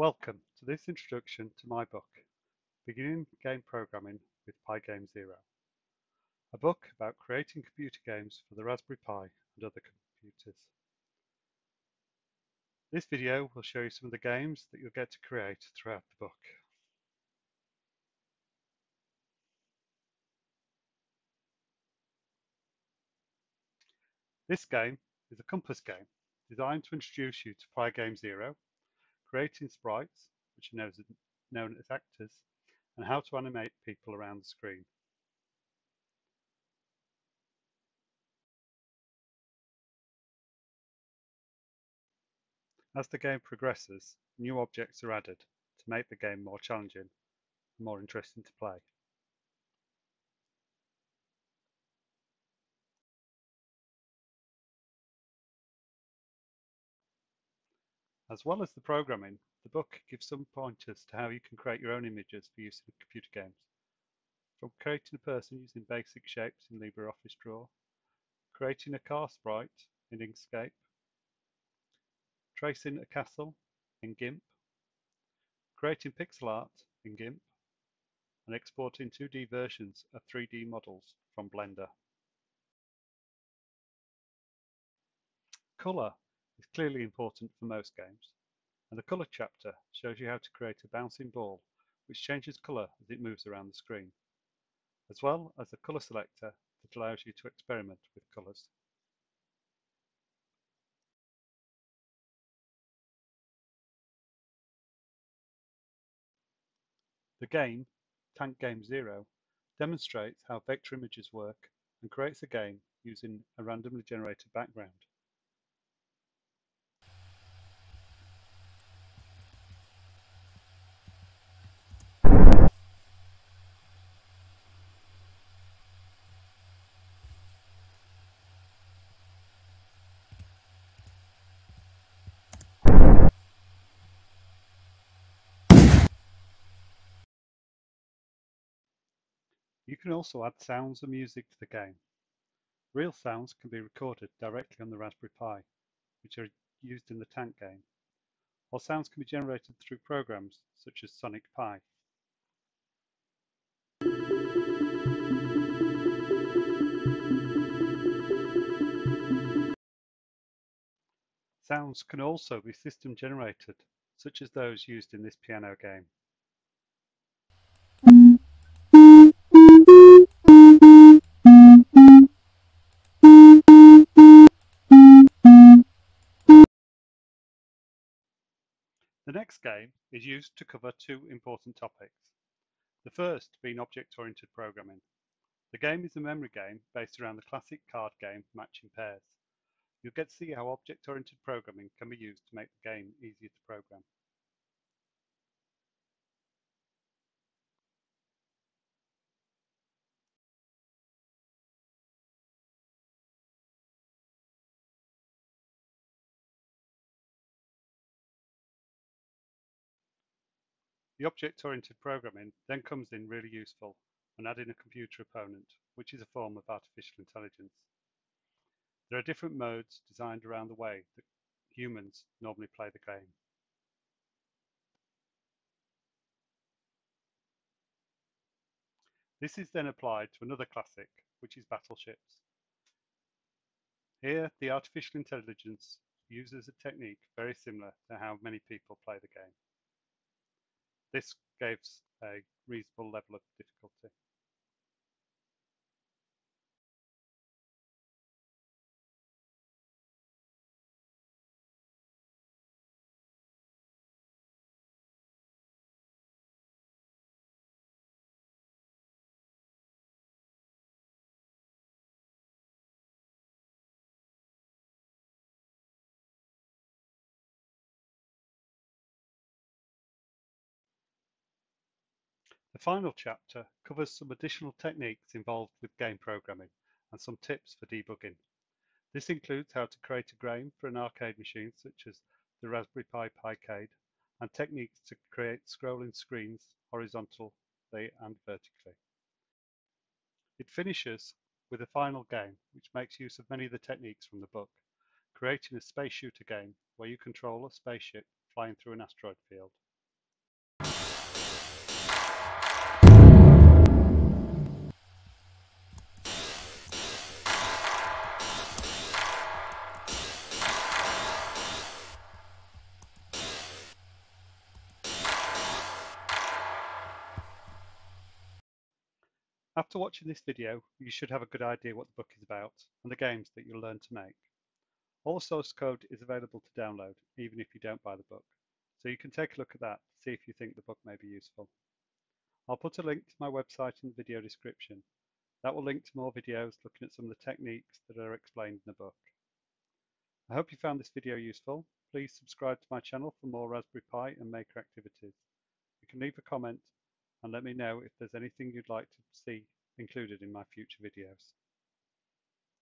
Welcome to this introduction to my book, Beginning Game Programming with Pygame Zero, a book about creating computer games for the Raspberry Pi and other computers. This video will show you some of the games that you'll get to create throughout the book. This game is a compass game designed to introduce you to Pygame Zero, creating sprites, which are known as actors, and how to animate people around the screen. As the game progresses, new objects are added to make the game more challenging and more interesting to play. As well as the programming, the book gives some pointers to how you can create your own images for use in computer games. From creating a person using basic shapes in LibreOffice Draw, creating a car sprite in Inkscape, tracing a castle in GIMP, creating pixel art in GIMP, and exporting 2D versions of 3D models from Blender. Color clearly important for most games, and the Colour chapter shows you how to create a bouncing ball which changes colour as it moves around the screen, as well as a colour selector that allows you to experiment with colours. The game, Tank Game Zero, demonstrates how vector images work and creates a game using a randomly generated background. You can also add sounds and music to the game. Real sounds can be recorded directly on the Raspberry Pi, which are used in the Tank game, while sounds can be generated through programs such as Sonic Pi. Sounds can also be system generated, such as those used in this piano game. The next game is used to cover two important topics. The first being object-oriented programming. The game is a memory game based around the classic card game Matching Pairs. You'll get to see how object-oriented programming can be used to make the game easier to program. The object-oriented programming then comes in really useful when adding a computer opponent, which is a form of artificial intelligence. There are different modes designed around the way that humans normally play the game. This is then applied to another classic, which is battleships. Here, the artificial intelligence uses a technique very similar to how many people play the game. This gives a reasonable level of difficulty. Final chapter covers some additional techniques involved with game programming and some tips for debugging. This includes how to create a game for an arcade machine such as the Raspberry Pi Picade and techniques to create scrolling screens horizontally and vertically. It finishes with a final game which makes use of many of the techniques from the book, creating a space shooter game where you control a spaceship flying through an asteroid field. After watching this video, you should have a good idea what the book is about and the games that you'll learn to make. All source code is available to download, even if you don't buy the book, so you can take a look at that to see if you think the book may be useful. I'll put a link to my website in the video description. That will link to more videos looking at some of the techniques that are explained in the book. I hope you found this video useful. Please subscribe to my channel for more Raspberry Pi and Maker activities. You can leave a comment and let me know if there's anything you'd like to see included in my future videos.